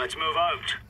Let's move out.